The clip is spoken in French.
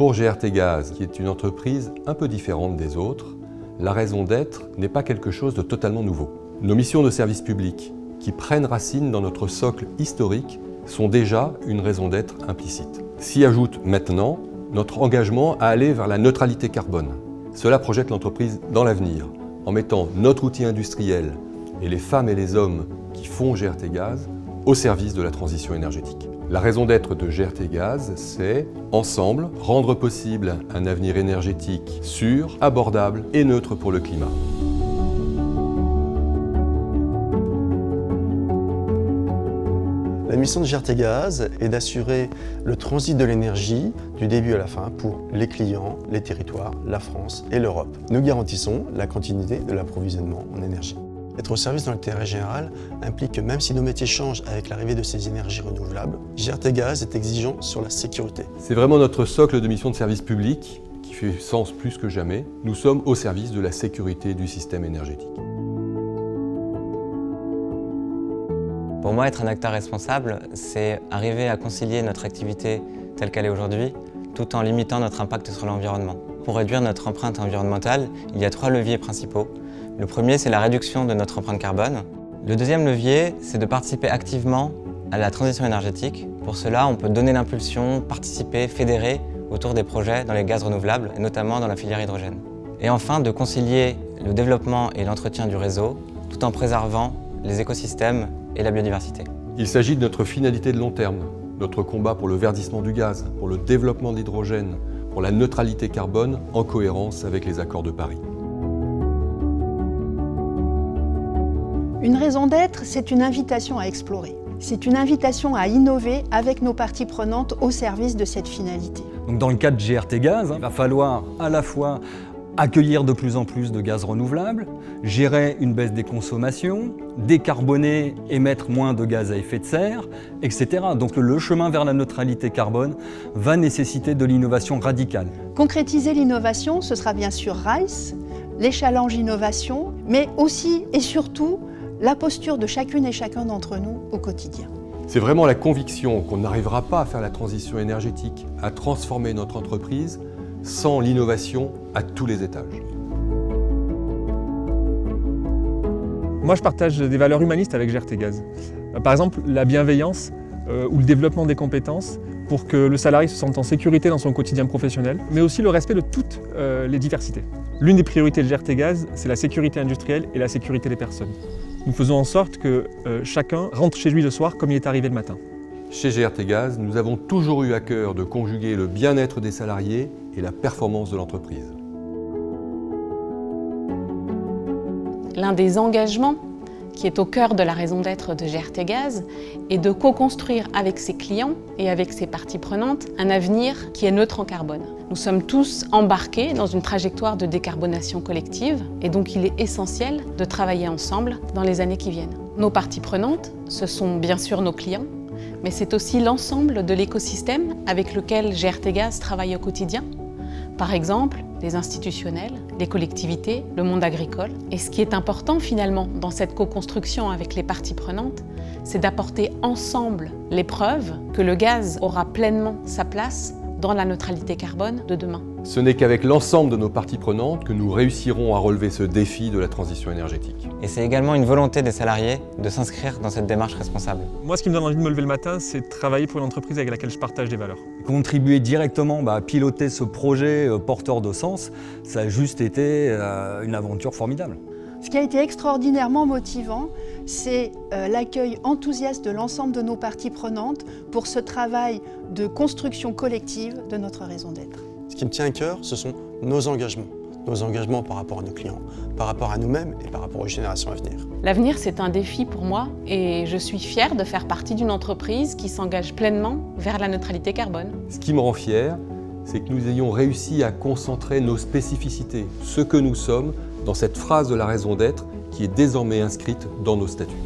Pour GRT Gaz, qui est une entreprise un peu différente des autres, la raison d'être n'est pas quelque chose de totalement nouveau. Nos missions de service public, qui prennent racine dans notre socle historique, sont déjà une raison d'être implicite. S'y ajoute maintenant notre engagement à aller vers la neutralité carbone. Cela projette l'entreprise dans l'avenir, en mettant notre outil industriel et les femmes et les hommes qui font GRT Gaz au service de la transition énergétique. La raison d'être de GRT Gaz, c'est, ensemble, rendre possible un avenir énergétique sûr, abordable et neutre pour le climat. La mission de GRT Gaz est d'assurer le transit de l'énergie du début à la fin pour les clients, les territoires, la France et l'Europe. Nous garantissons la continuité de l'approvisionnement en énergie. Être au service dans l'intérêt général implique que même si nos métiers changent avec l'arrivée de ces énergies renouvelables, GRT Gaz est exigeant sur la sécurité. C'est vraiment notre socle de mission de service public qui fait sens plus que jamais. Nous sommes au service de la sécurité du système énergétique. Pour moi, être un acteur responsable, c'est arriver à concilier notre activité telle qu'elle est aujourd'hui, tout en limitant notre impact sur l'environnement. Pour réduire notre empreinte environnementale, il y a trois leviers principaux. Le premier, c'est la réduction de notre empreinte carbone. Le deuxième levier, c'est de participer activement à la transition énergétique. Pour cela, on peut donner l'impulsion, participer, fédérer autour des projets dans les gaz renouvelables, et notamment dans la filière hydrogène. Et enfin, de concilier le développement et l'entretien du réseau, tout en préservant les écosystèmes et la biodiversité. Il s'agit de notre finalité de long terme, notre combat pour le verdissement du gaz, pour le développement de l'hydrogène, pour la neutralité carbone en cohérence avec les accords de Paris. Une raison d'être, c'est une invitation à explorer. C'est une invitation à innover avec nos parties prenantes au service de cette finalité. Donc dans le cadre de GRT Gaz, il va falloir à la fois accueillir de plus en plus de gaz renouvelables, gérer une baisse des consommations, décarboner, émettre moins de gaz à effet de serre, etc. Donc le chemin vers la neutralité carbone va nécessiter de l'innovation radicale. Concrétiser l'innovation, ce sera bien sûr RICE, les challenges innovation, mais aussi et surtout la posture de chacune et chacun d'entre nous au quotidien. C'est vraiment la conviction qu'on n'arrivera pas à faire la transition énergétique, à transformer notre entreprise sans l'innovation à tous les étages. Moi, je partage des valeurs humanistes avec GRT Gaz. Par exemple, la bienveillance euh, ou le développement des compétences pour que le salarié se sente en sécurité dans son quotidien professionnel, mais aussi le respect de toutes euh, les diversités. L'une des priorités de GRT Gaz, c'est la sécurité industrielle et la sécurité des personnes. Nous faisons en sorte que chacun rentre chez lui le soir comme il est arrivé le matin. Chez GRT Gaz, nous avons toujours eu à cœur de conjuguer le bien-être des salariés et la performance de l'entreprise. L'un des engagements qui est au cœur de la raison d'être de GRT Gaz est de co-construire avec ses clients et avec ses parties prenantes un avenir qui est neutre en carbone. Nous sommes tous embarqués dans une trajectoire de décarbonation collective et donc il est essentiel de travailler ensemble dans les années qui viennent. Nos parties prenantes, ce sont bien sûr nos clients, mais c'est aussi l'ensemble de l'écosystème avec lequel GRT Gaz travaille au quotidien. Par exemple, les institutionnels, les collectivités, le monde agricole. Et ce qui est important finalement dans cette co-construction avec les parties prenantes, c'est d'apporter ensemble les preuves que le gaz aura pleinement sa place dans la neutralité carbone de demain. Ce n'est qu'avec l'ensemble de nos parties prenantes que nous réussirons à relever ce défi de la transition énergétique. Et c'est également une volonté des salariés de s'inscrire dans cette démarche responsable. Moi, ce qui me donne envie de me lever le matin, c'est de travailler pour une entreprise avec laquelle je partage des valeurs. Contribuer directement bah, à piloter ce projet euh, porteur de sens, ça a juste été euh, une aventure formidable. Ce qui a été extraordinairement motivant, c'est euh, l'accueil enthousiaste de l'ensemble de nos parties prenantes pour ce travail de construction collective de notre raison d'être. Ce qui me tient à cœur, ce sont nos engagements. Nos engagements par rapport à nos clients, par rapport à nous-mêmes et par rapport aux générations à venir. L'avenir, c'est un défi pour moi et je suis fière de faire partie d'une entreprise qui s'engage pleinement vers la neutralité carbone. Ce qui me rend fier, c'est que nous ayons réussi à concentrer nos spécificités, ce que nous sommes, dans cette phrase de la raison d'être qui est désormais inscrite dans nos statuts.